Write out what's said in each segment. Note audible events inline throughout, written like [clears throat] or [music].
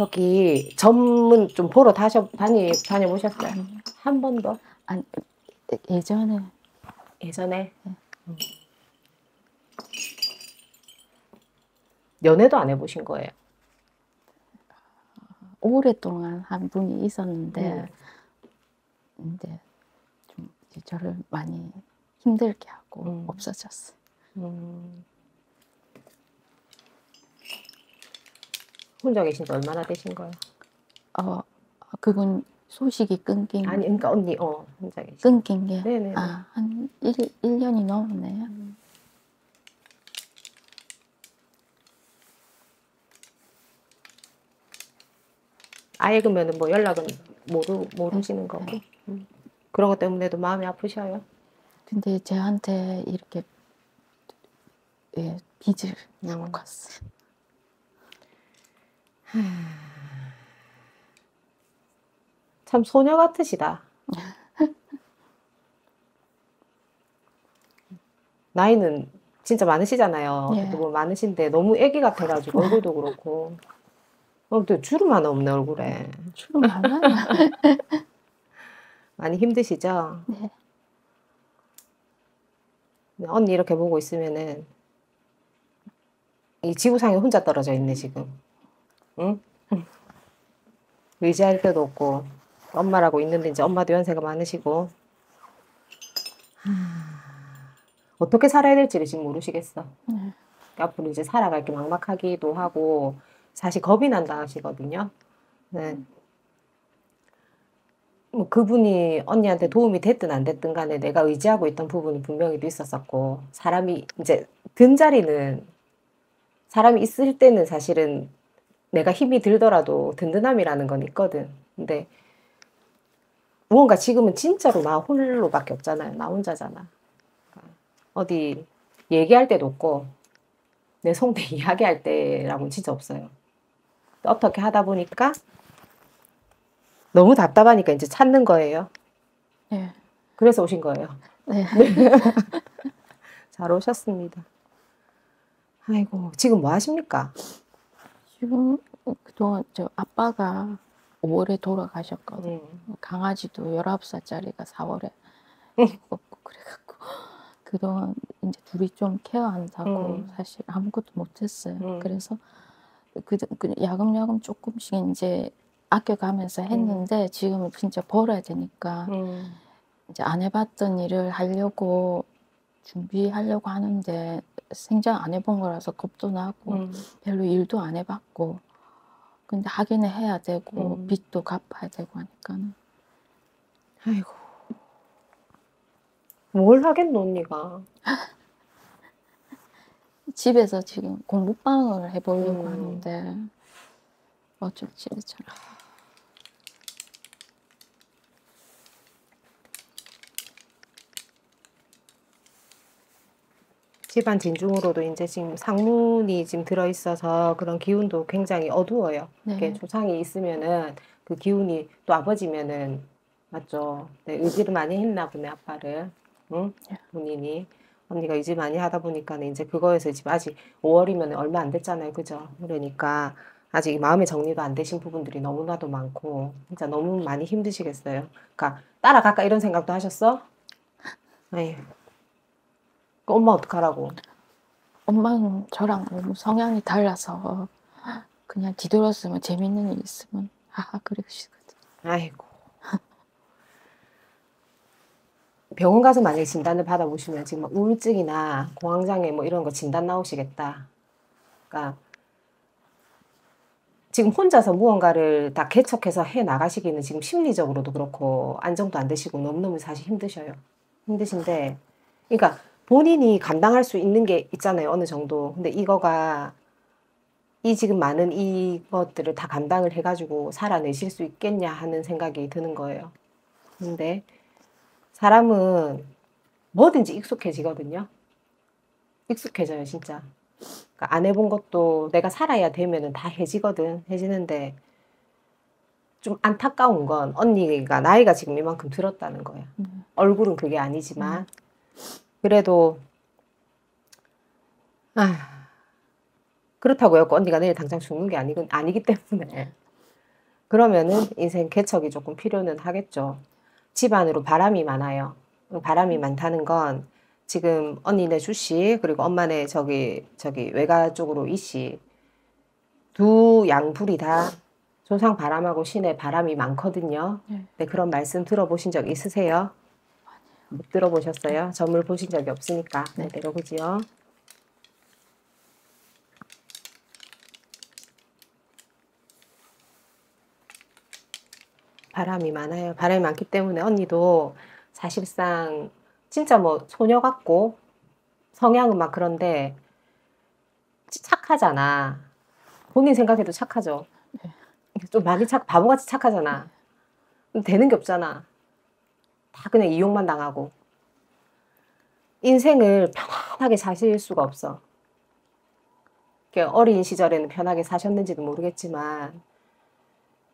저기 점은 좀 보러 다셔 다니 다녀보셨어요? 한 번도? 아니 예- 예전에 예전에 음. 연애도 안 해보신 거예요? 오랫동안 한 분이 있었는데 음. 이제 좀 저를 많이 힘들게 하고 음. 없어졌어요. 음. 혼자 계신 지 얼마나 되신 거예요? 어 그분 소식이 끊긴 아니 그러니까 언니 어 혼자 계신. 끊긴 게 네네. 아, 한 1, 일년이 넘었네요. 아예 그러면은 뭐 연락은 모르 모르시는 거고 네. 음. 그런 것 때문에도 마음이 아프셔요. 근데 저한테 이렇게 예, 빚을 음. 주고 갔어요. 참 소녀 같으시다. 나이는 진짜 많으시잖아요. 예. 뭐 많으신데 너무 애기 같아가지고 얼굴도 그렇고. 어, 또 주름 하나 없네 얼굴에. 주로 많아요. [laughs] 많이 힘드시죠? 네. 네, 언니 이렇게 보고 있으면은 이 지구상에 혼자 떨어져 있네 지금. 응? 의지할 데도 없고 엄마라고 있는데 이제 엄마도 연세가 많으시고 하, 어떻게 살아야 될지를 지금 모르시겠어. 네. 앞으로 이제 살아갈 게 막막하기도 하고 사실 겁이 난다 하시거든요. 네. 뭐 그분이 언니한테 도움이 됐든 안 됐든 간에 내가 의지하고 있던 부분이 분명히 또 있었었고 사람이 이제 든 자리는 사람이 있을 때는 사실은 내가 힘이 들더라도 든든함이라는 건 있거든. 근데 무언가 지금은 진짜로 나 홀로밖에 없잖아요. 나 혼자잖아. 그러니까 어디 얘기할 데도 없고 내 속내 [laughs] 이야기할 때라고는 진짜 없어요. 어떻게 하다 보니까 너무 답답하니까 이제 찾는 거예요. 네. 그래서 오신 거예요. 네. [laughs] 잘 오셨습니다. 아이고, 지금 뭐 하십니까? 지금 그동안 저 아빠가 5월에 돌아가셨거든요. 음. 강아지도 19살짜리가 4월에 응. 죽었고 그래갖고 그동안 이제 둘이 좀 케어 한다고 음. 사실 아무것도 못했어요. 음. 그래서 그, 그 야금야금 조금씩 이제 아껴가면서 했는데 지금은 진짜 벌어야 되니까 음. 이제 안 해봤던 일을 하려고 준비하려고 하는데 생전 안 해본 거라서 겁도 나고 음. 별로 일도 안 해봤고 근데 하기는 해야 되고 음. 빚도 갚아야 되고 하니까는 아이고. 뭘 하겠노, 언니가. [laughs] 집에서 지금 공부방을 해보려고 음. 하는데 어쩔지 잘 집안 진중으로도 이제 지금 상문이 지금 들어있어서 그런 기운도 굉장히 어두워요. 이렇게 네. 조상이 있으면은 그 기운이 또 아버지면은 맞죠. 네, 의지를 많이 했나 보네 아빠를. 응? 네. 본인이 언니가 의지 많이 하다 보니까는 이제 그거에서 지금 아직 5월이면 얼마 안 됐잖아요, 그죠? 그러니까 아직 이 마음의 정리도 안 되신 부분들이 너무나도 많고 진짜 너무 많이 힘드시겠어요. 그러니까 따라갈까 이런 생각도 하셨어? 에휴. 그 엄마 어떡하라고? 엄마는 저랑 너무 성향이 달라서 그냥 뒤돌았으면 재밌는 일 있으면 하하 그러시거든 아이고. 병원 가서 만약에 진단을 받아보시면 지금 막 우울증이나 공황장애 뭐 이런 거 진단 나오시겠다. 그러니까 지금 혼자서 무언가를 다 개척해서 해 나가시기는 지금 심리적으로도 그렇고 안정도 안 되시고 너무너무 사실 힘드셔요. 힘드신데, 그러니까 본인이 감당할 수 있는 게 있잖아요. 어느 정도. 근데 이거가 이 지금 많은 이것들을 다 감당을 해가지고 살아내실 수 있겠냐 하는 생각이 드는 거예요. 근데 사람은 뭐든지 익숙해지거든요. 익숙해져요, 진짜. 그러니까 안 해본 것도 내가 살아야 되면은 다 해지거든. 해지는데 좀 안타까운 건 언니가 나이가 지금 이만큼 들었다는 거예요. 음. 얼굴은 그게 아니지만 그래도 아 그렇다고 해서 언니가 내일 당장 죽는 게 아니, 아니기 때문에 그러면은 인생 개척이 조금 필요는 하겠죠. 집안으로 바람이 많아요. 바람이 많다는 건 지금 언니네 주씨 그리고 엄마네 저기 저기 외가 쪽으로 이씨 두 양불이 다 조상 바람하고 신의 바람이 많거든요. 네. 네, 그런 말씀 들어보신 적 있으세요? 못 들어보셨어요? 점을 보신 적이 없으니까 네, 네. 들어보지요. 바람이 많아요. 바람이 많기 때문에 언니도 사실상 진짜 뭐 소녀 같고 성향은 막 그런데 착하잖아. 본인 생각해도 착하죠. 좀 많이 착, 바보같이 착하잖아. 되는 게 없잖아. 다 그냥 이용만 당하고. 인생을 편안하게 사실 수가 없어. 어린 시절에는 편하게 사셨는지도 모르겠지만,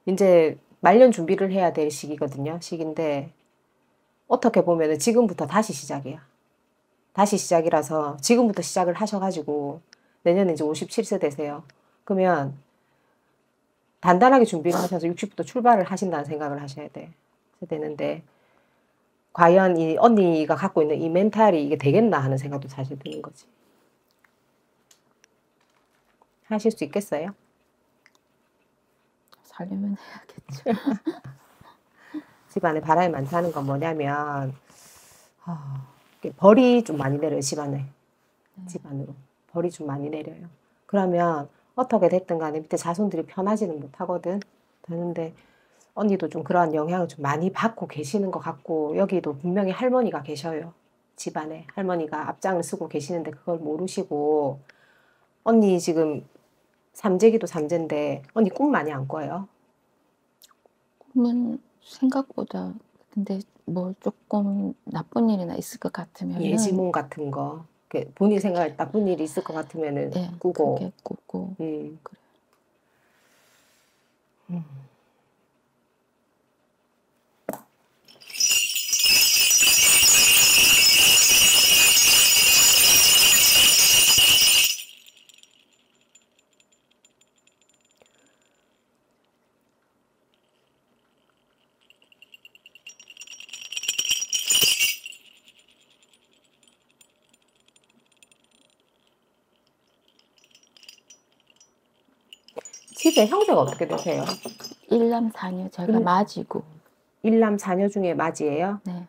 이제 말년 준비를 해야 될 시기거든요. 시기인데, 어떻게 보면은 지금부터 다시 시작이야. 다시 시작이라서 지금부터 시작을 하셔가지고, 내년에 이제 57세 되세요. 그러면, 단단하게 준비를 하셔서 60부터 출발을 하신다는 생각을 하셔야 돼. 되는데, 과연 이 언니가 갖고 있는 이 멘탈이 이게 되겠나 하는 생각도 사실 드는 거지. 하실 수 있겠어요? 살려면 해야겠죠. [laughs] 집안에 바람이 많다는 건 뭐냐면 아, 이게 벌이 좀 많이 내려요 집안에 집안으로 벌이 좀 많이 내려요. 그러면 어떻게 됐든 간에 밑에 자손들이 편하지는 못하거든. 되는데 언니도 좀 그러한 영향을 좀 많이 받고 계시는 것 같고 여기도 분명히 할머니가 계셔요. 집안에 할머니가 앞장을 쓰고 계시는데 그걸 모르시고 언니 지금 삼재기도 삼재인데 언니 꿈 많이 안 꿔요. 꿈은 생각보다 근데 뭐 조금 나쁜 일이나 있을 것 같으면 예지몽 같은 거. 그 본인 생각에 나쁜 일이 있을 것 같으면은 네, 꾸고. 꾸고 음. 그래. 음. 집에 형제가 어떻게 되세요? 일남 사녀 제가 음. 맞이고 일남 자녀 중에 맞이에요? 네.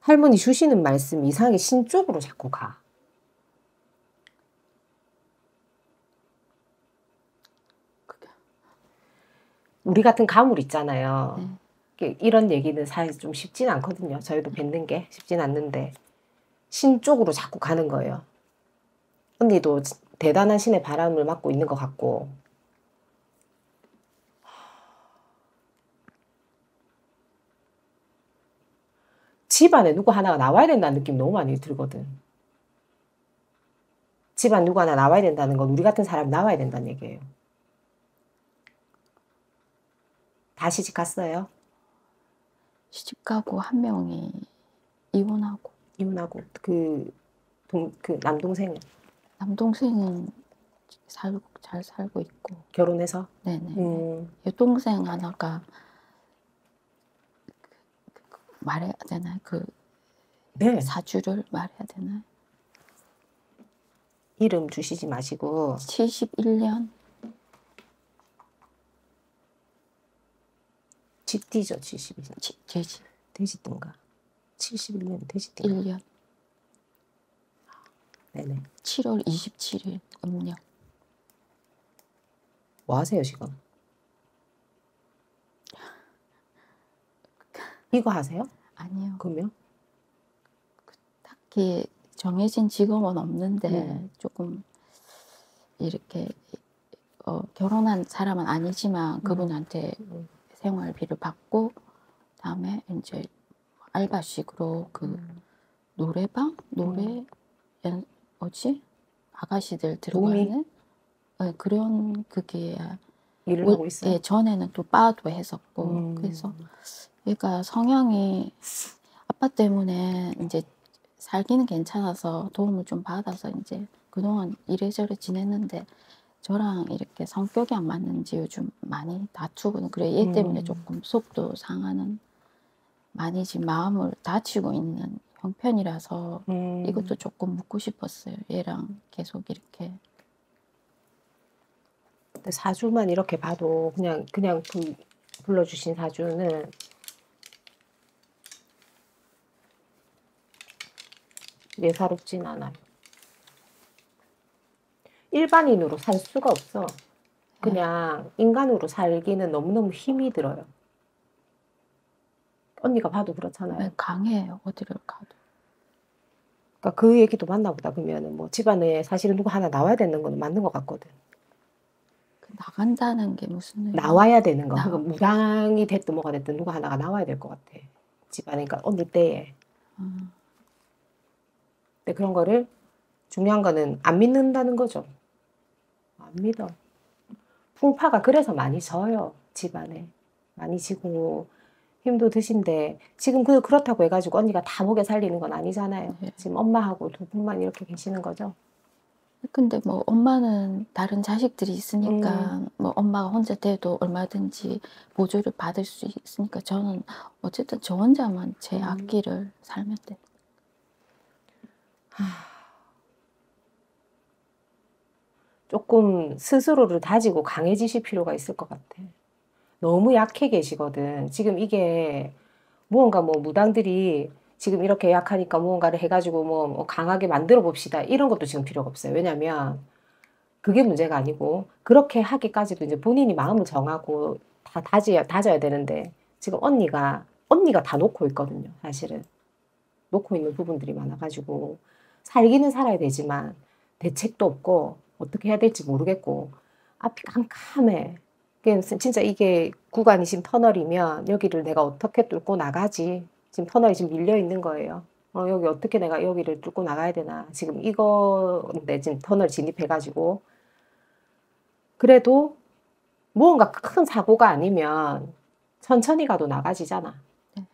할머니 주시는 말씀 이상하게 신 쪽으로 자꾸 가. 우리 같은 가물 있잖아요. 네. 이런 얘기는 사실 좀 쉽진 않거든요. 저희도 뵙는 게 쉽진 않는데 신 쪽으로 자꾸 가는 거예요. 언니도 대단한 신의 바람을 맞고 있는 것 같고 집안에 누구 하나가 나와야 된다는 느낌 너무 많이 들거든. 집안 누구 하나 나와야 된다는 건 우리 같은 사람이 나와야 된다는 얘기예요. 다 시 집 갔어요? 시집 가고 한 명이 이혼하고. 이혼하고. 그, 동, 그 남동생. 남동생은 살고 잘 살고 있고. 결혼해서? 네네. 음, 여동생 하나가 그- 그- 말해야 되나요? 그 네. 사주를 말해야 되나요? 이름 주시지 마시고. 71년 집띠죠 70이 지- 제지 돼지띠인가 71년 돼지띠 1년. 네네. 7월 27일 음력. 뭐 하세요 지금? 이거 하세요? 아니요. 그러면 딱히 정해진 직업은 없는데 네. 조금 이렇게 어, 결혼한 사람은 아니지만 그분한테 음. 생활비를 받고 다음에 이제 알바식으로 그 음. 노래방 노래 연 뭐지 아가씨들? 들어가는 예, 그런 그게 일을 월- 하고 있어요. 예, 전에는 또 바도 했었고 음. 그래서 얘가 성향이 아빠 때문에 이제 살기는 괜찮아서 도움을 좀 받아서 이제 그동안 이래저래 지냈는데 저랑 이렇게 성격이 안 맞는지 요즘 많이 다투고 그래 얘 때문에 음. 조금 속도 상하는 많이 지금 마음을 다치고 있는 형편이라서 음. 이것도 조금 묻고 싶었어요 얘랑 계속 이렇게 근데 사주만 이렇게 봐도 그냥 그냥 그 불러주신 사주는 예사롭진 않아요. 일반인으로 살 수가 없어. 그냥 인간으로 살기는 너무너무 힘이 들어요. 언니가 봐도 그렇잖아요. 네, 강해요 어디를 가도 그러니까 그 얘기도 맞나 보다 그러면은 뭐 집안에 사실은 누구 하나 나와야 되는 거는 맞는 것 같거든. 그 나간다는 게 무슨 의미야? 나와야 되는 거. 나와. 그러니까 무당이 됐든 뭐가 됐든 누구 하나가 나와야 될 것 같아. 집안에 그러니까 언니 때에. 음. 근데 그런 거를 중요한 거는 안 믿는다는 거죠. 안 믿어. 풍파가 그래서 많이 져요. 집안에. 많이 지고 힘도 드신데 지금 그 그렇다고 해가지고 언니가 다 먹여 살리는 건 아니잖아요. 네. 지금 엄마하고 두 분만 이렇게 계시는 거죠. 근데 뭐 엄마는 다른 자식들이 있으니까 음. 뭐 엄마가 혼자 돼도 얼마든지 보조를 받을 수 있으니까 저는 어쨌든 저 혼자만 제 음. 앞길을 살면 돼. 조금 스스로를 다지고 강해지실 필요가 있을 것 같아. 너무 약해 계시거든. 지금 이게 무언가 뭐 무당들이 지금 이렇게 약하니까 무언가를 해가지고 뭐, 뭐 강하게 만들어 봅시다. 이런 것도 지금 필요가 없어요. 왜냐면 그게 문제가 아니고 그렇게 하기까지도 이제 본인이 마음을 정하고 다 다져야, 다져야 되는데 지금 언니가 언니가 다 놓고 있거든요. 사실은 놓고 있는 부분들이 많아가지고 살기는 살아야 되지만 대책도 없고 어떻게 해야 될지 모르겠고 앞이 깜깜해. 그래서 진짜 이게 구간이 지금 터널이면 여기를 내가 어떻게 뚫고 나가지? 지금 터널이 지금 밀려 있는 거예요. 어, 여기 어떻게 내가 여기를 뚫고 나가야 되나? 지금 이거인데 지금 터널 진입해가지고 그래도 무언가 큰 사고가 아니면 천천히 가도 나가지잖아. 네.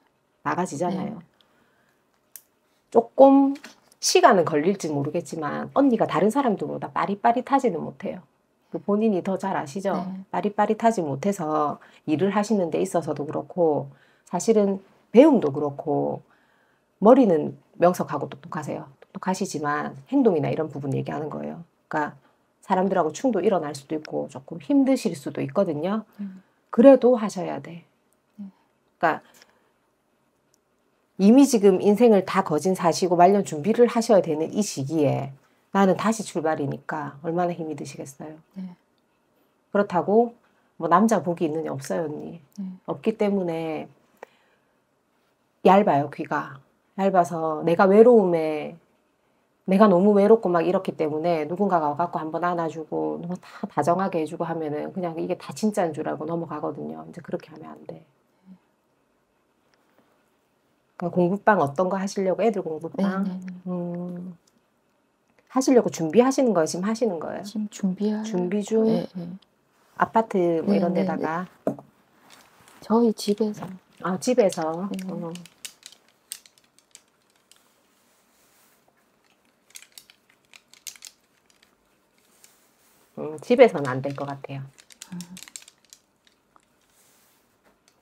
나가지잖아요. 네. 조금 시간은 걸릴지 모르겠지만 언니가 다른 사람들보다 빠릿빠릿하지는 못해요. 그 본인이 더 잘 아시죠? 네. 빠릿빠릿하지 못해서 일을 하시는 데 있어서도 그렇고 사실은 배움도 그렇고 머리는 명석하고 똑똑하세요. 똑똑하시지만 행동이나 이런 부분 얘기하는 거예요. 그러니까 사람들하고 충도 일어날 수도 있고 조금 힘드실 수도 있거든요. 음. 그래도 하셔야 돼. 네. 그러니까 이미 지금 인생을 다 거진 사시고 말년 준비를 하셔야 되는 이 시기에 나는 다시 출발이니까 얼마나 힘이 드시겠어요. 네. 그렇다고 뭐 남자 복이 있느냐 없어요 언니. 네. 없기 때문에 얇아요 귀가. 얇아서 내가 외로움에 내가 너무 외롭고 막 이렇기 때문에 누군가가 와갖고 한번 안아주고 너무 다 다정하게 해주고 하면은 그냥 이게 다 진짜인 줄 알고 넘어가거든요. 이제 그렇게 하면 안 돼. 그러니까 공부방 어떤 거 하시려고 애들 네, 공부방 네, 네. 음, 하시려고 준비하시는 거예요? 지금 하시는 거예요? 지금 준비할 준비 중 네, 네. 아파트 뭐 네, 이런 네, 데다가 저희 집에서 아, 집에서 네. 어. 음, 집에서는 안 될 것 같아요.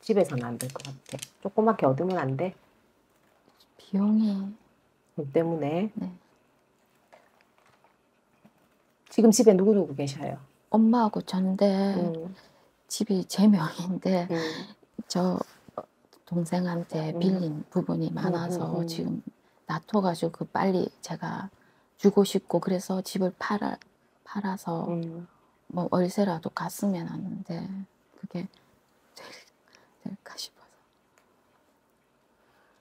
집에서는 안 될 것 같아. 조그맣게 얻으면 안 돼. 비용이 그 때문에 네. 지금 집에 누구 누구 계셔요? 엄마하고 전데 음, 집이 제 명인데 음, 저 동생한테 음. 빌린 부분이 많아서 음, 음. 지금 놔둬가지고 그 빨리 제가 주고 싶고 그래서 집을 팔아 팔아서 음. 뭐 월세라도 갔으면 하는데 그게 될, 될까 싶어서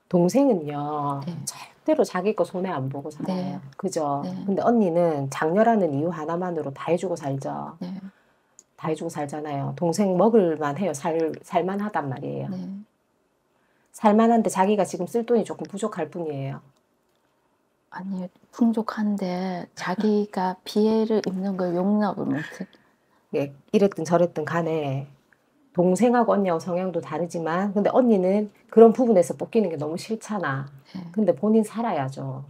동생은요 네. 절대로 자기 거 손해 안 보고 살아요. 네. 그죠? 네. 근데 언니는 장녀라는 이유 하나만으로 다 해주고 살죠. 네, 다 해주고 살잖아요. 동생 먹을만 해요. 살 살만하단 말이에요. 네, 살만한데 자기가 지금 쓸 돈이 조금 부족할 뿐이에요. 아니 풍족한데 자기가 [laughs] 피해를 입는 걸 용납을 못해. 예, 이랬든 저랬든 간에 동생하고 언니하고 성향도 다르지만 근데 언니는 그런 부분에서 뽑기는 게 너무 싫잖아. 예. 근데 본인 살아야죠.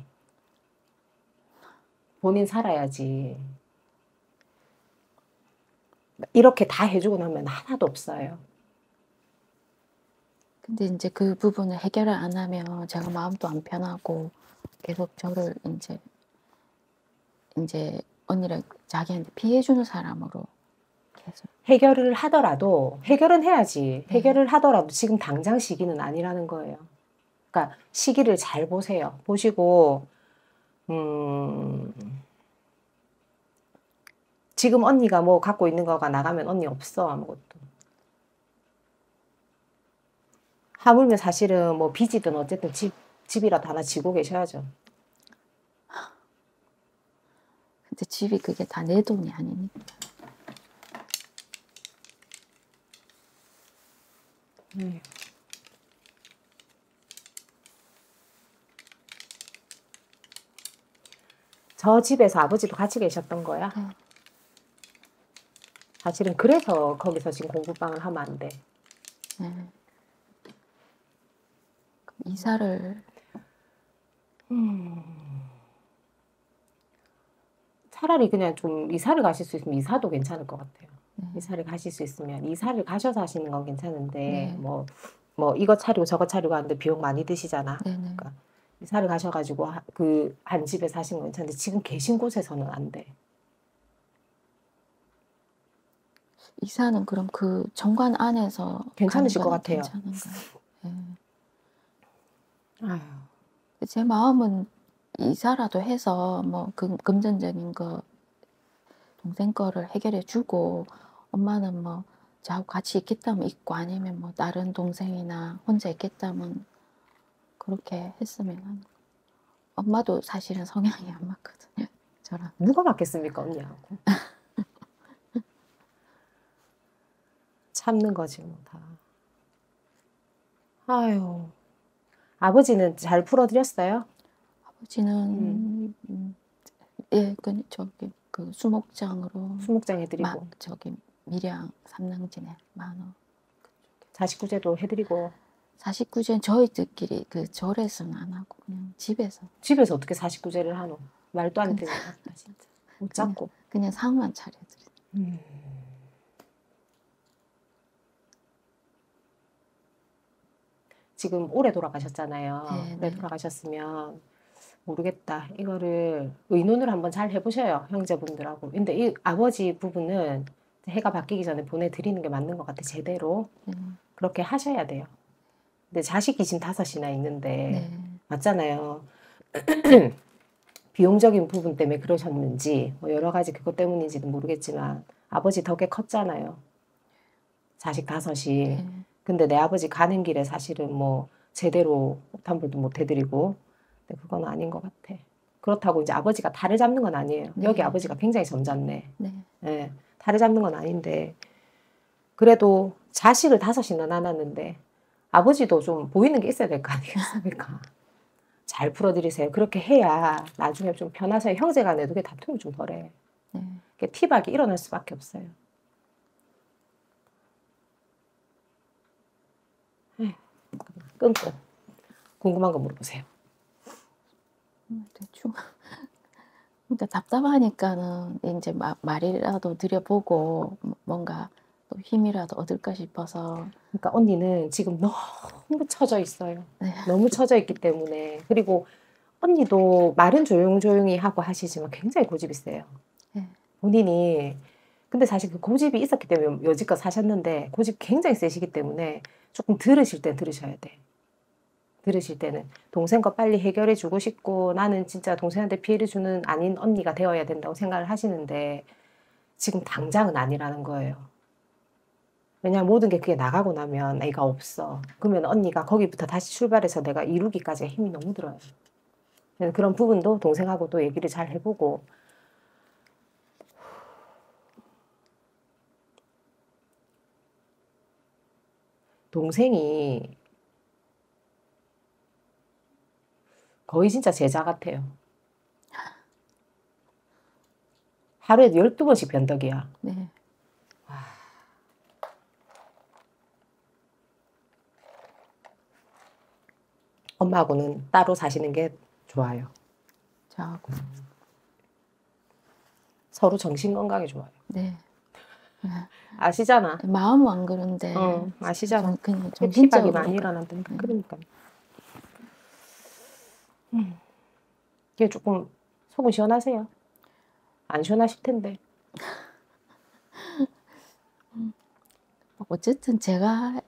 본인 살아야지. 이렇게 다 해주고 나면 하나도 없어요. 근데 이제 그 부분을 해결을 안 하면 제가 마음도 안 편하고 계속 저를 이제 이제 언니를 자기한테 피해주는 사람으로 해결을 하더라도 해결은 해야지. 네. 해결을 하더라도 지금 당장 시기는 아니라는 거예요. 그러니까 시기를 잘 보세요. 보시고 음 지금 언니가 뭐 갖고 있는 거가 나가면 언니 없어 아무것도. 하물며 사실은 뭐 빚이든 어쨌든 집 집이라도 하나 지고 계셔야죠. 근데 집이 그게 다 내 돈이 아니니까 네. 저 집에서 아버지도 같이 계셨던 거야? 네. 사실은 그래서 거기서 지금 공부방을 하면 안 돼. 네. 그럼 이사를 차라리 그냥 좀 이사를 가실 수 있으면 이사도 괜찮을 것 같아요. 네. 이사를 가실 수 있으면 이사를 가셔서 하시는 건 괜찮은데 네. 뭐뭐 이거 차리고 저거 차리고 하는데 비용 많이 드시잖아. 네네 그러니까 이사를 가셔가지고 그 한 집에 사신 건 괜찮은데 지금 계신 곳에서는 안 돼. 이사는 그럼 그 정관 안에서 괜찮으실 것 같아요. 네. 아유. 제 마음은 이사라도 해서 뭐 금, 금전적인 거 동생 거를 해결해 주고 엄마는 뭐 저하고 같이 있겠다면 있고 아니면 뭐 다른 동생이나 혼자 있겠다면 그렇게 했으면. 엄마도 사실은 성향이 안 맞거든요. [laughs] 저랑. 누가 맞겠습니까 언니하고 [laughs] 참는 거지 뭐 다. 아유 아버지는 잘 풀어드렸어요? 아버지는 음, 예, 그 저기 그 수목장으로 수목장 해드리고 마, 저기 밀양 삼랑진에 만호. 자식구제도 해드리고 49전 저희들끼리 그 절에서는 안 하고 그냥 집에서 집에서 어떻게 사식구제를 하노? 말도 안 되는 것 같다 진짜 [laughs] 못 잡고 그냥 상만 차려드려. 음. 지금 올해 돌아가셨잖아요. 네, 네. 돌아가셨으면 모르겠다. 이거를 의논을 한번 잘 해보셔요. 형제분들하고. 근데 이 아버지 부분은 해가 바뀌기 전에 보내드리는 게 맞는 것 같아. 제대로. 네. 그렇게 하셔야 돼요. 근데 자식이 지금 다섯이나 있는데 네. 맞잖아요. [clears throat] 비용적인 부분 때문에 그러셨는지 뭐 여러 가지 그것 때문인지는 모르겠지만 아버지 덕에 컸잖아요. 자식 다섯이. 네. 근데 내 아버지 가는 길에 사실은 뭐 제대로 옥탄불도 못 해드리고 근데 그건 아닌 것 같아. 그렇다고 이제 아버지가 달을 잡는 건 아니에요. 네. 여기 아버지가 굉장히 점잖네. 네. 예, 달을 잡는 건 아닌데 그래도 자식을 다섯이나 낳았는데 아버지도 좀 보이는 게 있어야 될 거 아니겠습니까? [laughs] 잘 풀어드리세요. 그렇게 해야 나중에 좀 편하세요. 형제 간에도 그게 다툼이 좀 덜해. 네. 티박이 일어날 수밖에 없어요. 에휴, 끊고 궁금한 거 물어보세요. 음, 대충. 그러니까 답답하니까는 이제 막 말이라도 드려보고 뭔가 또 힘이라도 얻을까 싶어서 그러니까 언니는 지금 너무 처져 있어요. 네. 너무 처져 있기 때문에 그리고 언니도 말은 조용조용히 하고 하시지만 굉장히 고집이 세요. 네. 본인이 근데 사실 그 고집이 있었기 때문에 여지껏 사셨는데 고집 굉장히 세시기 때문에 조금 들으실 때 들으셔야 돼. 들으실 때는 동생 거 빨리 해결해 주고 싶고 나는 진짜 동생한테 피해를 주는 아닌 언니가 되어야 된다고 생각을 하시는데 지금 당장은 아니라는 거예요. 왜냐하면 모든 게 그게 나가고 나면 애가 없어. 그러면 언니가 거기부터 다시 출발해서 내가 이루기까지 힘이 너무 들어요. 그런 부분도 동생하고도 얘기를 잘 해보고 동생이 거의 진짜 제자 같아요. 하루에 12번씩 변덕이야. 네. 아. 엄마하고는 따로 사시는 게 좋아요. 저하고. 서로 정신 건강에 좋아요. 네. 아시잖아. 마음은 안 그런데. 어, 아시잖아. 정신적으로. 많이 일어난다. 네. 그러니까. 음. 이게 조금 속은 시원하세요? 안 시원하실 텐데. 어쨌든 제가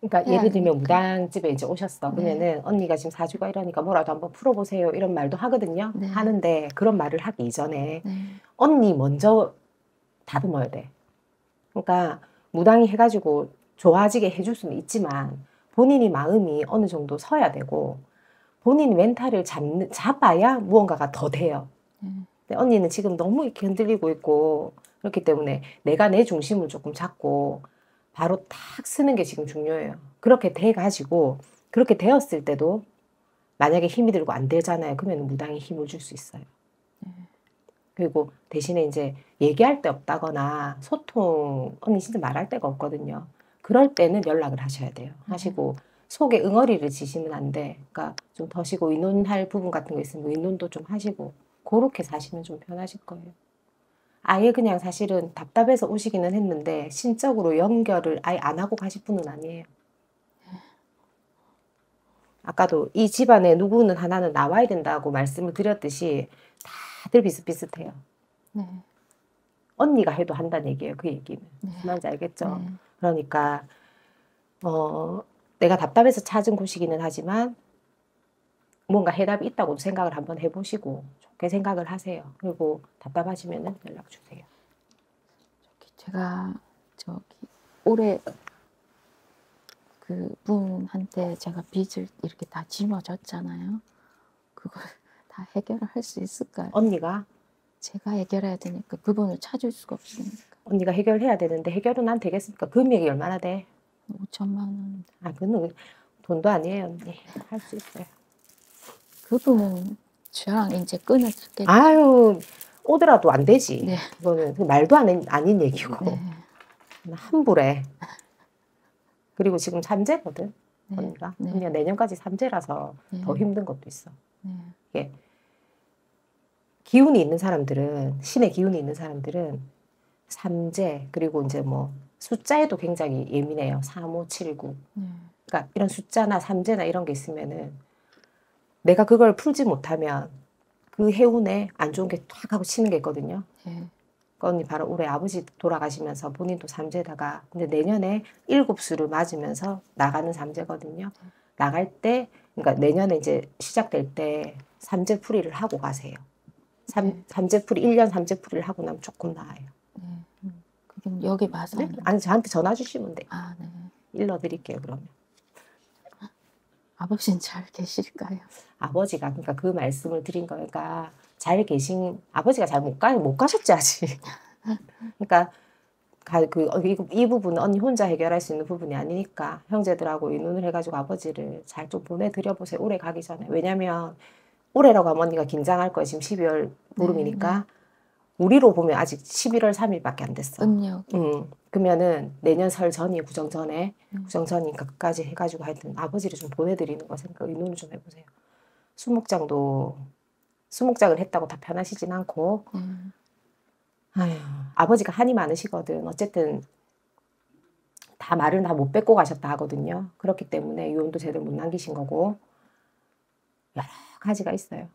그러니까 예를 들면. 무당집에 이제 오셨어. 네. 그러면은 언니가 지금 사주가 이러니까 뭐라도 한번 풀어보세요. 이런 말도 하거든요. 네. 하는데 그런 말을 하기 이전에 네. 언니 먼저 다듬어야 돼. 그러니까 무당이 해가지고 좋아지게 해줄 수는 있지만 본인이 마음이 어느 정도 서야 되고 본인 멘탈을 잡는, 잡아야 무언가가 더 돼요. 네. 근데 언니는 지금 너무 이렇게 흔들리고 있고 그렇기 때문에 내가 내 중심을 조금 잡고 바로 탁 쓰는 게 지금 중요해요. 그렇게 돼가지고 그렇게 되었을 때도 만약에 힘이 들고 안 되잖아요. 그러면 무당이 힘을 줄 수 있어요. 그리고 대신에 이제 얘기할 데 없다거나 소통 언니 진짜 말할 데가 없거든요. 그럴 때는 연락을 하셔야 돼요. 하시고 속에 응어리를 지시면 안 돼. 그러니까 좀 더시고 의논할 부분 같은 거 있으면 의논도 좀 하시고 그렇게 사시면 좀 편하실 거예요. 아예 그냥 사실은 답답해서 오시기는 했는데 신적으로 연결을 아예 안 하고 가실 분은 아니에요. 아까도 이 집안에 누구는 하나는 나와야 된다고 말씀을 드렸듯이 다들 비슷비슷해요. 네. 언니가 해도 한다는 얘기예요. 그 얘기는. 네. 말인지 알겠죠? 네. 그러니까 어, 내가 답답해서 찾은 곳이기는 하지만 뭔가 해답이 있다고 생각을 한번 해보시고 좋게 생각을 하세요. 그리고 답답하시면 연락 주세요. 제가 저기 올해 그 분한테 제가 빚을 이렇게 다 짊어졌잖아요. 그걸 [laughs] 다 해결할 수 있을까요? 언니가 제가 해결해야 되니까 그분을 찾을 수가 없으니까 언니가 해결해야 되는데 해결은 안 되겠습니까? 금액이 얼마나 돼? 5천만 원. 아, 그거는 돈도 아니에요, 언니. 할 수 있어요. 그분은 저랑 이제 끊을 게 아유, 오더라도 안 되지. 네. 그거는 그 말도 안, 아닌 얘기고. 네. 함부래. 그리고 지금 삼재거든, 네. 언니가. 네. 언니가 내년까지 삼재라서 네. 더 힘든 것도 있어. 네. 기운이 있는 사람들은, 신의 기운이 있는 사람들은 삼재, 그리고 이제 뭐 숫자에도 굉장히 예민해요. 3579. 네. 그러니까 이런 숫자나 삼재나 이런 게 있으면은 내가 그걸 풀지 못하면 그 해운에 안 좋은 게 탁 하고 치는 게 있거든요. 네. 그 언니 바로 올해 아버지 돌아가시면서 본인도 삼재다가 근데 내년에 일곱 수를 맞으면서 나가는 삼재거든요. 나갈 때 그러니까 내년에 이제 시작될 때 삼재 풀이를 하고 가세요. 삼, 네. 삼재 풀이 1년 삼재 풀이를 하고 나면 조금 나아요. 네. 음. 그럼 여기 와서 네? 아니 저한테 전화 주시면 돼요. 아, 네. 일러 드릴게요, 그러면. 아버지는 잘 계실까요? 아버지가 그러니까 그 말씀을 드린 거니까 잘 계신 아버지가 잘 못 가 못 가셨지 아직. [laughs] 그러니까 가, 그, 어, 이, 이 부분은 언니 혼자 해결할 수 있는 부분이 아니니까 형제들하고 의논을 해가지고 아버지를 잘 좀 보내드려 보세요. 올해 가기 전에. 왜냐면 올해라고 하면 언니가 긴장할 거예요. 지금 12월 보름이니까 우리로 보면 아직 11월 3일밖에 안 됐어. 음력. 음, 그러면은 내년 설 전이 구정 전에 음. 구정 끝까지 해가지고 하여튼 아버지를 좀 보내드리는 거 생각 의논을 좀 해보세요. 수목장도 수목장을 했다고 다 편하시진 않고 네. 아휴, 아버지가 한이 많으시거든. 어쨌든 다 말을 다못 뱉고 가셨다 하거든요. 그렇기 때문에 유언도 제대로 못 남기신 거고 여러 가지가 있어요.